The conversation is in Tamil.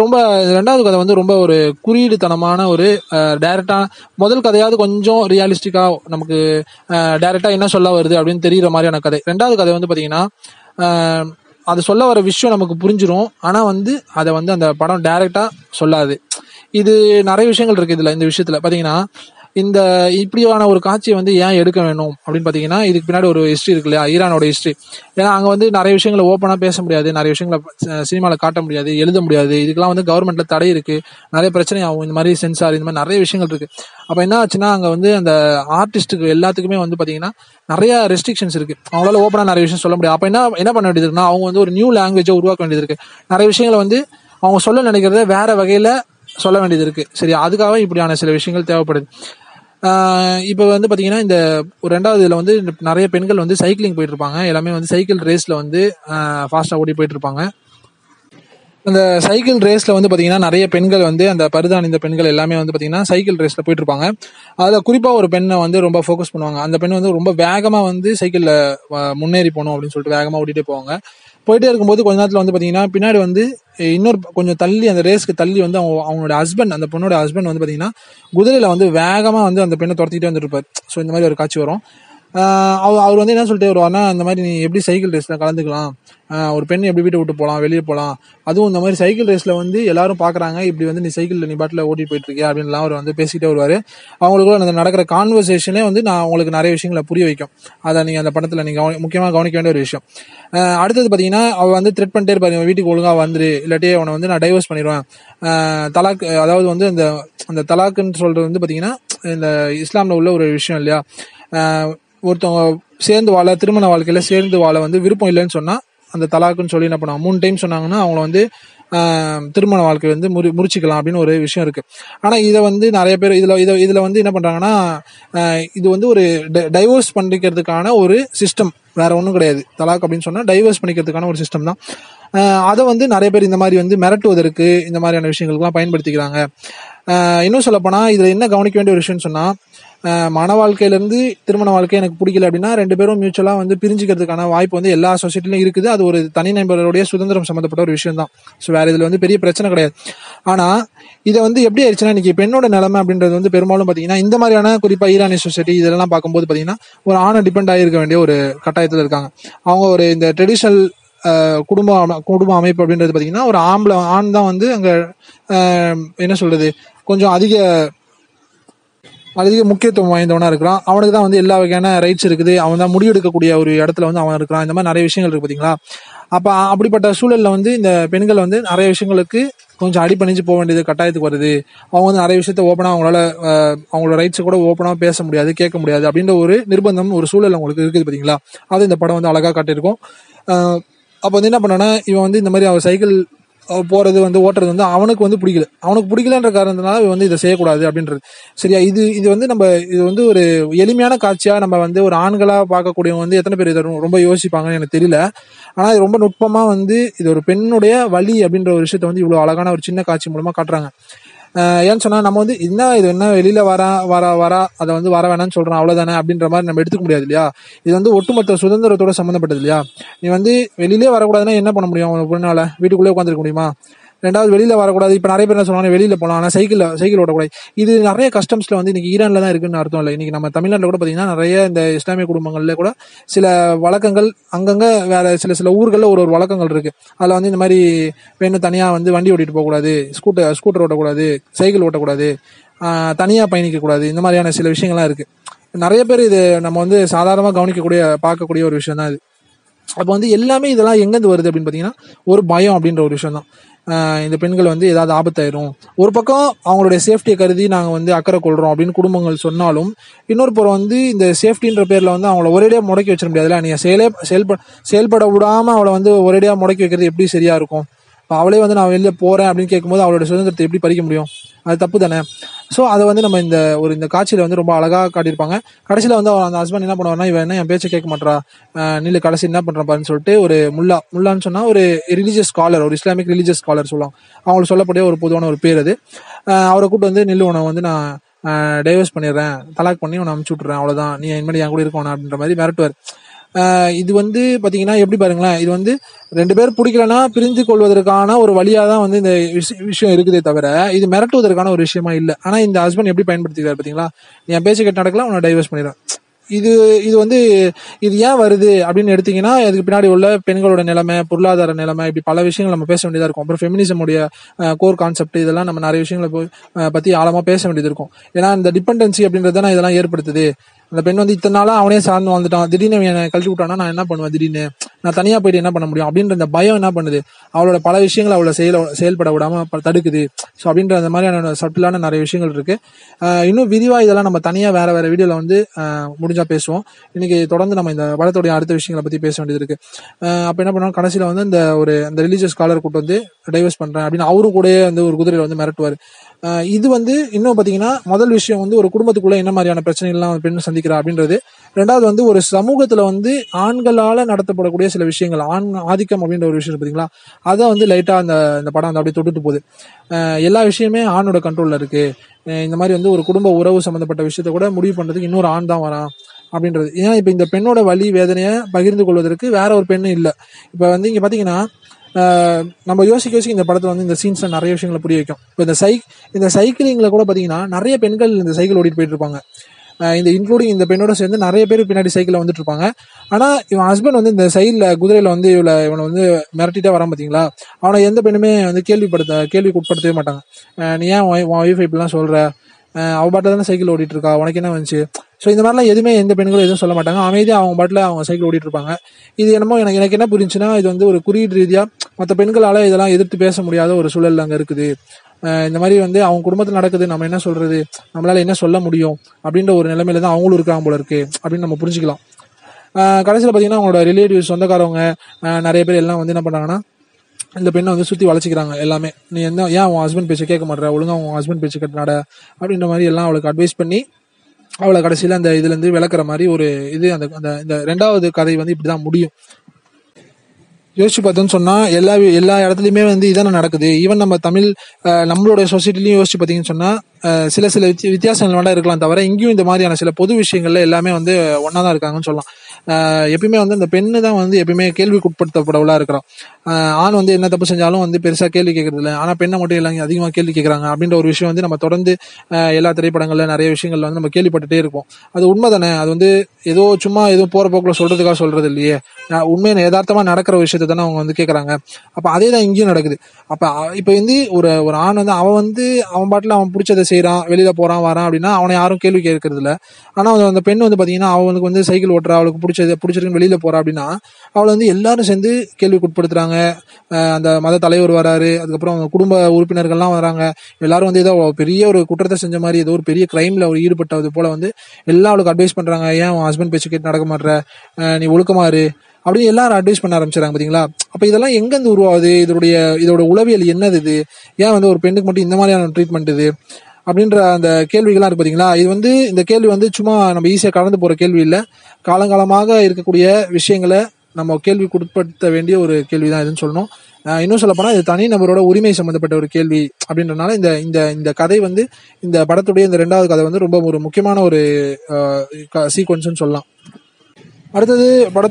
ரொம்ப ரெண்டாவது கதை வந்து ரொம்ப ஒரு குறியீடுத்தனமான ஒரு டேரக்டான முதல் கதையாவது கொஞ்சம் ரியாலிஸ்டிக்காக நமக்கு டேரெக்டாக என்ன சொல்ல வருது அப்படின்னு தெரிகிற மாதிரியான கதை. ரெண்டாவது கதை வந்து பார்த்தீங்கன்னா அது சொல்ல வர விஷயம் நமக்கு புரிஞ்சிடும் ஆனால் வந்து அதை வந்து அந்த படம் டேரெக்டாக சொல்லாது. இது நிறைய விஷயங்கள் இருக்குது இதில் இந்த விஷயத்தில். பார்த்தீங்கன்னா இந்த இப்படியான ஒரு காட்சியை வந்து ஏன் எடுக்க வேணும் அப்படின்னு பாத்தீங்கன்னா இதுக்கு பின்னாடி ஒரு ஹிஸ்ட்ரி இருக்கு இல்லையா? ஈரானோட ஹிஸ்ட்ரி ஏன்னா அங்க வந்து நிறைய விஷயங்களை ஓப்பனா பேச முடியாது நிறைய விஷயங்களை சினிமாவில் காட்ட முடியாது எழுத முடியாது. இதுக்கெல்லாம் வந்து கவர்மெண்ட்ல தடை இருக்கு. நிறைய பிரச்சனை ஆகும் இந்த மாதிரி சென்சார் இந்த மாதிரி நிறைய விஷயங்கள் இருக்கு. அப்ப என்ன ஆச்சுன்னா அங்க வந்து அந்த ஆர்டிஸ்ட்டுக்கு எல்லாத்துக்குமே வந்து பாத்தீங்கன்னா நிறைய ரெஸ்ட்ரிக்ஷன்ஸ் இருக்கு. அவங்களால ஓப்பனா நிறைய விஷயம் சொல்ல முடியாது. அப்ப என்ன என்ன பண்ண வேண்டியது இருக்குன்னா அவங்க வந்து ஒரு நியூ லாங்குவேஜை உருவாக்க வேண்டியது இருக்கு. நிறைய விஷயங்களை வந்து அவங்க சொல்ல நினைக்கிறத வேற வகையில சொல்ல வேண்டியது இருக்கு. சரி அதுக்காக இப்படியான சில விஷயங்கள் தேவைப்படுது. இப்போ வந்து பார்த்தீங்கன்னா இந்த ஒரு ரெண்டாவது இதில் வந்து நிறைய பெண்கள் வந்து சைக்கிளிங் போயிட்டு இருப்பாங்க எல்லாமே வந்து சைக்கிள் ரேஸில் வந்து ஃபாஸ்ட்டாக ஓடி போயிட்டு இருப்பாங்க அந்த சைக்கிள் ரேஸில் வந்து பார்த்தீங்கன்னா நிறைய பெண்கள் வந்து அந்த பருதாணிந்த பெண்கள் எல்லாமே வந்து பார்த்தீங்கன்னா சைக்கிள் ரேஸில் போயிட்டு இருப்பாங்க அதில் குறிப்பாக ஒரு பெண்ணை வந்து ரொம்ப ஃபோக்கஸ் பண்ணுவாங்க. அந்த பெண் வந்து ரொம்ப வேகமாக வந்து சைக்கிளில் முன்னேறி போகணும் அப்படின்னு சொல்லிட்டு வேகமாக ஓடிட்டே போவாங்க. போயிட்டே இருக்கும்போது கொஞ்ச நேரத்தில் வந்து பார்த்தீங்கன்னா பின்னாடி வந்து இன்னொரு கொஞ்சம் தள்ளி அந்த ரேஸ்க்கு தள்ளி வந்து அவங்க அவங்களோட ஹஸ்பண்ட் அந்த பொண்ணோட ஹஸ்பண்ட் வந்து பார்த்தீங்கன்னா குதிரையில் வந்து வேகமாக வந்து அந்த பெண்ணை துரத்திக்கிட்டே வந்துருப்பார் ஸோ இந்த மாதிரி ஒரு காட்சி வரும். அவர் அவர் வந்து என்ன சொல்லிட்டு வருவார்னா இந்த மாதிரி நீ எப்படி சைக்கிள் ரேஸ்ல கலந்துக்கலாம். ஒரு பெண் எப்படி வீட்டை விட்டு போகலாம் வெளியே போகலாம் அதுவும் இந்த மாதிரி சைக்கிள் ரேஸ்ல வந்து எல்லாரும் பாக்குறாங்க இப்படி வந்து நீ சைக்கிளில் நீ பாட்டில் ஓட்டிட்டு போயிட்டு இருக்கியா அப்படின்லாம் அவர் வந்து பேசிட்டே வருவாரு. அவங்களுக்குள்ள அந்த நடக்கிற கான்வர்சேஷனே வந்து நான் உங்களுக்கு நிறைய விஷயங்களை புரிய வைக்கும். அதை நீங்க அந்த படத்துல நீங்க கவனி- முக்கியமாக கவனிக்க வேண்டிய ஒரு விஷயம். அடுத்தது பாத்தீங்கன்னா அவர் வந்து த்ரெட் பண்ணிட்டே இருப்பாரு வீட்டுக்கு ஒழுங்கா வந்துரு இல்லாட்டி அவனை வந்து நான் டைவர்ஸ் பண்ணிடுவேன் தலாக்கு தலாக் அதாவது வந்து இந்த அந்த தலாக்குன்னு சொல்றது வந்து பாத்தீங்கன்னா இந்த இஸ்லாம்ல உள்ள ஒரு விஷயம் இல்லையா? ஒருத்தவங்க சேர்ந்து வாழ திருமண வாழ்க்கையில் சேர்ந்து வாழ வந்து விருப்பம் இல்லைன்னு சொன்னால் அந்த தலாக்குன்னு சொல்லி என்ன பண்ணுவாங்க? மூணு டைம் சொன்னாங்கன்னா அவங்கள வந்து திருமண வாழ்க்கை வந்து முறி முறிச்சிக்கலாம் அப்படின்னு ஒரு விஷயம் இருக்கு. ஆனா இதை வந்து நிறைய பேர் இதுல இதை இதுல வந்து என்ன பண்றாங்கன்னா இது வந்து ஒரு டைவோர்ஸ் பண்ணிக்கிறதுக்கான ஒரு சிஸ்டம் வேற ஒன்றும் கிடையாது. தலாக் அப்படின்னு சொன்னா டைவர்ஸ் பண்ணிக்கிறதுக்கான ஒரு சிஸ்டம் தான். அதை வந்து நிறைய பேர் இந்த மாதிரி வந்து மிரட்டுவதற்கு இந்த மாதிரியான விஷயங்களுக்குலாம் பயன்படுத்திக்கிறாங்க. இன்னும் சொல்ல போனா இதுல என்ன கவனிக்க வேண்டிய ஒரு விஷயம்னு சொன்னா மன வாழ்க்கையிலேருந்து திருமண வாழ்க்கை எனக்கு பிடிக்கல அப்படின்னா ரெண்டு பேரும் மியூச்சுவலாக வந்து பிரிஞ்சுக்கிறதுக்கான வாய்ப்பு வந்து எல்லா சொசைட்டிலும் இருக்குது. அது ஒரு தனி தனிநபருடைய சுதந்திரம் சம்மந்தப்பட்ட ஒரு விஷயம் தான் ஸோ வேறு இதில் வந்து பெரிய பிரச்சனை கிடையாது. ஆனால் இதை வந்து எப்படி ஆயிடுச்சுன்னா இன்னைக்கு பெண்ணோட நிலைமை அப்படின்றது வந்து பெரும்பாலும் பார்த்தீங்கன்னா இந்த மாதிரியான குறிப்பாக ஈரானிய சொசைட்டி இதெல்லாம் பார்க்கும்போது பார்த்தீங்கன்னா ஒரு ஆணை டிபெண்ட் ஆகிருக்க வேண்டிய ஒரு கட்டாயத்தில் இருக்காங்க. அவங்க ஒரு இந்த ட்ரெடிஷ்னல் குடும்ப குடும்ப அமைப்பு அப்படின்றது பார்த்தீங்கன்னா ஒரு ஆம்பளை ஆண் தான் வந்து அங்கே என்ன சொல்றது கொஞ்சம் அதிக அதிக முக்கியத்துவம் வாய்ந்தவனா இருக்கிறான். அவனுக்கு தான் வந்து எல்லா வகையான ரைட்ஸ் இருக்குது. அவன் தான் முடிவெடுக்கக்கூடிய ஒரு இடத்துல வந்து அவன் இருக்கிறான். இந்த மாதிரி நிறைய விஷயங்கள் இருக்கு பாத்தீங்களா? அப்ப அப்படிப்பட்ட சூழல்ல வந்து இந்த பெண்கள் வந்து நிறைய விஷயங்களுக்கு கொஞ்சம் அடிப்பணிஞ்சு போக வேண்டியது கட்டாயத்துக்கு வருது. அவங்க வந்து நிறைய விஷயத்த ஓப்பனா அவங்களால அவங்களோட ரைட்ஸ் கூட ஓப்பனா பேச முடியாது கேட்க முடியாது அப்படின்ற ஒரு நிர்பந்தம் ஒரு சூழல் அவங்களுக்கு இருக்குது பாத்தீங்களா? அது இந்த படம் வந்து அழகா காட்டியிருக்கும். அப்போ வந்து என்ன பண்ணனா இவன் வந்து இந்த மாதிரி அவர் சைக்கிள் போகிறது போறது வந்து ஓட்டுறது வந்து அவனுக்கு வந்து பிடிக்கல. அவனுக்கு பிடிக்கலன்ற காரணத்தினால வந்து இதை செய்யக்கூடாது அப்படின்றது. சரியா? இது இது வந்து நம்ம இது வந்து ஒரு எளிமையான காட்சியா நம்ம வந்து ஒரு ஆண்களா பார்க்கக்கூடியவங்க வந்து எத்தனை பேர் இதை ரொம்ப- யோசிப்பாங்கன்னு எனக்கு தெரியல. ஆனா இது ரொம்ப நுட்பமா வந்து இது ஒரு பெண்ணுடைய வழி அப்படின்ற ஒரு விஷயத்த வந்து இவ்வளவு அழகான ஒரு சின்ன காட்சி மூலமா காட்டுறாங்க. ஏன்னு சொன்னா நம்ம வந்து என்ன இது என்ன வெளியில வர வர வர அதை வந்து வர வேணாம்னு சொல்றோம் அவ்வளவுதானே அப்படின்ற மாதிரி நம்ம எடுத்துக்க முடியாது இல்லையா? இது வந்து ஒட்டுமொத்த சுதந்திரத்தோட சம்மந்தப்பட்டது இல்லையா? நீ வந்து வெளியிலே வரக்கூடாதுன்னா என்ன பண்ண முடியும் உனக்கு பொண்ணால? வீட்டுக்குள்ளே உட்காந்துருக்க முடியுமா? ரெண்டாவது வெளியில வரக்கூடாது. இப்ப நிறைய பேர் என்ன சொல்லுவாங்க வெளியில போகலாம் ஆனா சைக்கிள் சைக்கிள் ஓட்டக்கூடாது இது நிறைய கஸ்டம்ஸ்ல வந்து இன்னைக்கு ஈரான்ல தான் இருக்குன்னு அர்த்தம் இல்லை. இன்னைக்கு நம்ம தமிழ்நாட்டில் கூட பாத்தீங்கன்னா நிறைய இந்த இஸ்லாமிய குடும்பங்கள்ல கூட சில வழக்கங்கள் அங்கங்க வேற சில சில ஊர்களில் ஒரு ஒரு வழக்கங்கள் இருக்கு. அதுல வந்து இந்த மாதிரி பெண்ணு தனியா வந்து வண்டி ஓட்டிட்டு போகக்கூடாது ஸ்கூட்டர் ஸ்கூட்டர் ஓட்டக்கூடாது சைக்கிள் ஓட்டக்கூடாது தனியாக தனியா பயணிக்க கூடாது இந்த மாதிரியான சில விஷயங்கள்லாம் இருக்கு. நிறைய பேர் இது நம்ம வந்து சாதாரணமாக கவனிக்கக்கூடிய பார்க்கக்கூடிய ஒரு விஷயம் தான் இது. அப்போ வந்து எல்லாமே இதெல்லாம் எங்கேருந்து வருது அப்படின்னு பார்த்தீங்கன்னா ஒரு பயம் அப்படின்ற ஒரு விஷயம் தான் இந்த பெண்கள் வந்து ஏதாவது ஆபத்தாயிரும். ஒரு பக்கம் அவங்களுடைய சேஃப்டியை கருதி நாங்கள் வந்து அக்கறை கொள்றோம் அப்படின்னு குடும்பங்கள் சொன்னாலும் இன்னொரு புறம் வந்து இந்த சேஃப்டின்ற பேர்ல வந்து அவங்கள ஒரேடியாக முடக்கி வச்சிட முடியாதுல்ல? நீங்க செயலே செயல்பட செயல்பட விடாம அவளை வந்து ஒரேடியாக முடக்கி வைக்கிறது எப்படி சரியா இருக்கும்? இப்போ அவளே வந்து நான் வெளியே போறேன் அப்படின்னு கேட்கும்போது அவளோட சுதந்திரத்தை எப்படி பறிக்க முடியும்? அது தப்பு தானே? ஸோ அதை வந்து நம்ம இந்த ஒரு இந்த காட்சியில் வந்து ரொம்ப அழகா காட்டியிருப்பாங்க. கடைசியில வந்து அவன் அந்த ஹஸ்பண்ட் என்ன பண்ணுவார்னா இவன் என்ன என் பேச்சை கேட்க மாட்டா நீல கடைசி என்ன பண்றான் பாருன்னு சொல்லிட்டு ஒரு முல்லா முல்லான்னு சொன்னால் ஒரு ரிலீஜியஸ் ஸ்காலர் ஒரு இஸ்லாமிக் ரிலீஜியஸ் ஸ்காலர் சொல்லுவாங்க அவங்களுக்கு சொல்லக்கூடிய ஒரு பொதுவான ஒரு பேர் அது. அவரை கூட்டு வந்து நில்லு உன வந்து நான் டைவர்ஸ் பண்ணிடுறேன். தலாக் பண்ணி உன்னை அமுச்சு விட்றேன் அவ்வளோதான் நீ இனிமேல் என் கூட இருக்கணும் அப்படின்ற மாதிரி மிரட்டுவார். இது வந்து பார்த்தீங்கன்னா எப்படி பாருங்களேன் இது வந்து ரெண்டு பேர் பிடிக்கலன்னா பிரிந்து கொள்வதற்கான ஒரு வழியாக தான் வந்து இந்த விஷயம் இருக்குதே தவிர இது மிரட்டுவதற்கான ஒரு விஷயமா இல்லை. ஆனால் இந்த ஹஸ்பண்ட் எப்படி பயன்படுத்திக்கிறார் பார்த்தீங்களா நீ என் பேச்சு கேட்டு நடக்கலாம் உன்னை டைவர்ஸ் பண்ணிடுறேன். இது இது வந்து இது ஏன் வருது அப்படின்னு எடுத்தீங்கன்னா அதுக்கு பின்னாடி உள்ள பெண்களோட நிலைமை பொருளாதார நிலைமை இப்படி பல விஷயங்கள் நம்ம பேச வேண்டியதா இருக்கும். அப்புறம் ஃபெமினிசமுடைய கோர் கான்செப்ட் இதெல்லாம் நம்ம நிறைய விஷயங்களை பற்றி ஆழமாக பத்தி ஆழமா பேச வேண்டியது இருக்கும். ஏன்னா இந்த டிபெண்டன்சி அப்படின்றது தான் இதெல்லாம் ஏற்படுத்துது. அந்த பெண் வந்து இத்தனை நாளா அவனே சார்ந்து வாழ்ந்துட்டான். திடீர்னு என்னை கழட்டி விட்டானா நான் என்ன பண்ணுவேன்? திடீர்னு நான் தனியா போயிட்டு என்ன பண்ண முடியும்? அப்படின்ற அந்த பயம் என்ன பண்ணுது? அவளோட பல விஷயங்களை அவளை செயல செயல்பட விடாம தடுக்குது. ஸோ அப்படின்ற அந்த மாதிரியான சட்டிலான நிறைய விஷயங்கள் இருக்கு. இன்னும் விரிவா இதெல்லாம் நம்ம தனியா வேற வேற வீடியோல வந்து முடிஞ்சா பேசுவோம். இன்னைக்கு தொடர்ந்து நம்ம இந்த படத்துடைய அடுத்த விஷயங்களை பத்தி பேச வேண்டியது இருக்கு. அப்ப என்ன பண்ணுவோம்? கடைசியில வந்து இந்த ஒரு அந்த ரிலீஜியஸ் ஸ்காலர் கூட்டு வந்து டைவர்ஸ் பண்றேன் அப்படின்னு அவரும் கூடயே வந்து ஒரு குதிரையில வந்து மிரட்டுவார். இது வந்து இன்னும் பாத்தீங்கன்னா முதல் விஷயம் வந்து ஒரு குடும்பத்துக்குள்ள என்ன மாதிரியான பிரச்சனைகள்லாம் பெண் சந்திக்கிறா அப்படின்றது. ரெண்டாவது வந்து ஒரு சமூகத்துல வந்து ஆண்களால நடத்தப்படக்கூடிய சில விஷயங்கள் ஆண் ஆதிக்கம் அப்படின்ற ஒரு விஷயம் பார்த்தீங்களா பாத்தீங்களா? அதை வந்து லைட்டா அந்த இந்த படம் வந்து அப்படியே தொட்டுட்டு போகுது. எல்லா விஷயமே ஆணோட கண்ட்ரோல்ல இருக்கு. இந்த மாதிரி வந்து ஒரு குடும்ப உறவு சம்பந்தப்பட்ட விஷயத்த கூட முடிவு பண்றதுக்கு இன்னொரு ஆண் தான் வரான் அப்படின்றது. ஏன்னா இப்போ இந்த பெண்ணோட வலி வேதனையை பகிர்ந்து கொள்வதற்கு வேற ஒரு பெண்ணும் இல்லை. இப்போ வந்து இங்கே பார்த்தீங்கன்னா நம்ம யோசிக்க யோசிக்க இந்த படத்தில் வந்து இந்த சீன்ஸில் நிறைய விஷயங்களை புரிய வைக்கும். இப்போ இந்த சை இந்த சைக்கிளிங்கில் கூட பார்த்தீங்கன்னா நிறைய பெண்கள் இந்த சைக்கிள் ஓடிட்டு போயிட்டு இருப்பாங்க. இந்த இன்க்ளூடிங் இந்த பெண்ணோட சேர்ந்து நிறைய பேர் பின்னாடி சைக்கிளில் வந்துட்டு இருப்பாங்க ஆனால் இவன் ஹஸ்பண்ட் வந்து இந்த சைடில் குதிரையில் வந்து இவளை இவனை வந்து மிரட்டிட்டே வரான் பார்த்தீங்களா அவனை எந்த பெண்ணுமே வந்து கேள்விப்படுத்த கேள்விக்கு உட்படுத்தவே மாட்டாங்க நீ ஏன் உன் ஒய்ஃப் இப்படிலாம் சொல்கிற ஆஹ் அவ பாட்டில் தானே சைக்கிள் ஓடிட்டு இருக்கா உனக்கு என்ன வந்துச்சு? ஸோ இந்த மாதிரிலாம் எதுவுமே எந்த பெண்களும் எதுவும் சொல்ல மாட்டாங்க. அமைதியாக அவங்க பாட்டில் அவங்க சைக்கிள் ஓடிட்டு இருப்பாங்க இது என்னமோ எனக்கு எனக்கு என்ன புரிஞ்சுன்னா இது வந்து ஒரு குறியீடு ரீதியாக மற்ற பெண்களால் இதெல்லாம் எதிர்த்து பேச முடியாத ஒரு சூழல் அங்கே இருக்குது. இந்த மாதிரி வந்து அவங்க குடும்பத்தில் நடக்குது நம்ம என்ன சொல்றது? நம்மளால என்ன சொல்ல முடியும்? அப்படின்ற ஒரு நிலைமையில தான் அவங்களும் இருக்காங்க போல இருக்கு அப்படின்னு நம்ம புரிஞ்சுக்கலாம். கடைசியில் பார்த்தீங்கன்னா அவங்களோட ரிலேட்டிவ்ஸ் சொந்தக்காரவங்க நிறைய பேர் எல்லாம் வந்து என்ன பண்ணாங்கன்னா இந்த பெண்ணை வந்து சுற்றி வளச்சிக்கிறாங்க எல்லாமே. நீ என்ன ஏன் அவன் ஹஸ்பண்ட் பேச்சு கேட்க மாட்டேற ஒழுங்காக அவன் ஹஸ்பண்ட் பேச்சு கட்டினாட? அப்படின்ற மாதிரி எல்லாம் அவளுக்கு அட்வைஸ் பண்ணி அவளை கடைசியில் அந்த இதுலேருந்து விளக்குற மாதிரி ஒரு இது அந்த அந்த இந்த ரெண்டாவது கதை வந்து இப்படி தான் முடியும். யோசிச்சு பார்த்தோன்னு சொன்னால் எல்லா எல்லா இடத்துலையுமே வந்து இதானே நடக்குது. ஈவன் நம்ம தமிழ் நம்மளோட சொசைட்டிலையும் யோசிச்சு பார்த்தீங்கன்னு சொன்னால் சில சில வித்தி- வித்தியாசங்கள் வேண்டாம் இருக்கலாம் தவிர இங்கேயும் இந்த மாதிரியான சில பொது விஷயங்கள்ல எல்லாமே வந்து ஒன்றா தான் இருக்காங்கன்னு சொல்லலாம். எப்பயுமே வந்து அந்த பெண்ணு தான் வந்து எப்பயுமே கேள்விக்குட்படுத்தப்படவளா இருக்கிறோம் ஆண் வந்து என்ன தப்பு செஞ்சாலும் வந்து பெருசாக கேள்வி கேட்கறது இல்லை பெண்ணை மட்டும் எல்லாம் அதிகமாக கேள்வி கேட்குறாங்க அப்படின்ற ஒரு விஷயம் வந்து நம்ம தொடர்ந்து எல்லா திரைப்படங்களில் நிறைய விஷயங்கள்ல வந்து நம்ம கேள்விப்பட்டுட்டே இருப்போம். அது உண்மை தானே அது வந்து ஏதோ சும்மா ஏதோ போகிற போக்கில் சொல்கிறதுக்காக சொல்கிறது இல்லையே நான் உண்மையை யதார்த்தமா நடக்கிற விஷயத்த தானே அவங்க வந்து கேட்குறாங்க அப்ப அதே தான் இங்கேயும் நடக்குது. அப்ப இப்போ இப்ப வந்து ஒரு ஒரு ஆண் வந்து அவன் வந்து அவன் பாட்டுல அவன் பிடிச்சதை செய்கிறான் வெளியில போறான் வரான் அப்படின்னா அவனை யாரும் கேள்வி கேட்கறது இல்ல ஆனா அந்த- அந்த பெண் வந்து பாத்தீங்கன்னா அவனுக்கு வந்து சைக்கிள் ஓட்டுறா அவளுக்கு பிடிச்சது பிடிச்சிருக்குன்னு வெளியில போறா அப்படின்னா அவளை வந்து எல்லாரும் சேர்ந்து கேள்விக்கு உட்படுத்துறாங்க அந்த மத தலைவர் வராரு அதுக்கப்புறம் அவங்க குடும்ப உறுப்பினர்கள்லாம் வராங்க. எல்லாரும் வந்து ஏதோ பெரிய ஒரு குற்றத்தை செஞ்ச மாதிரி ஏதோ ஒரு பெரிய கிரைம்ல ஒரு ஈடுபட்டது போல வந்து எல்லாம் அவளுக்கு அட்வைஸ் பண்றாங்க. ஏன் உன் ஹஸ்பண்ட் பேச்சு கேட்டு நடக்க மாட்ற? நீ ஒழுக்கமாறு அப்படின்னு எல்லாரும் அட்வைஸ் பண்ண ஆரம்பிச்சாங்க பார்த்தீங்களா அப்போ இதெல்லாம் எங்கேருந்து உருவாகுது? இதோடைய இதோட உளவியல் என்னது இது? ஏன் வந்து ஒரு பெண்ணுக்கு மட்டும் இந்த மாதிரியான ட்ரீட்மெண்ட் இது? அப்படின்ற அந்த கேள்விகள்லாம் இருக்கு பார்த்தீங்களா இது வந்து இந்த கேள்வி வந்து சும்மா நம்ம ஈஸியாக கடந்து போகிற கேள்வி இல்லை. காலங்காலமாக இருக்கக்கூடிய விஷயங்களை நம்ம கேள்விக்கு உட்படுத்த வேண்டிய ஒரு கேள்விதான் இதுன்னு சொல்லணும். இன்னும் சொல்ல போனால் இது தனி நபரோட உரிமை சம்பந்தப்பட்ட ஒரு கேள்வி அப்படின்றனால இந்த இந்த இந்த கதை வந்து இந்த படத்துடைய இந்த ரெண்டாவது கதை வந்து ரொம்ப ஒரு முக்கியமான ஒரு சீக்வன்ஸ்னு சொல்லலாம். அடுத்தது பட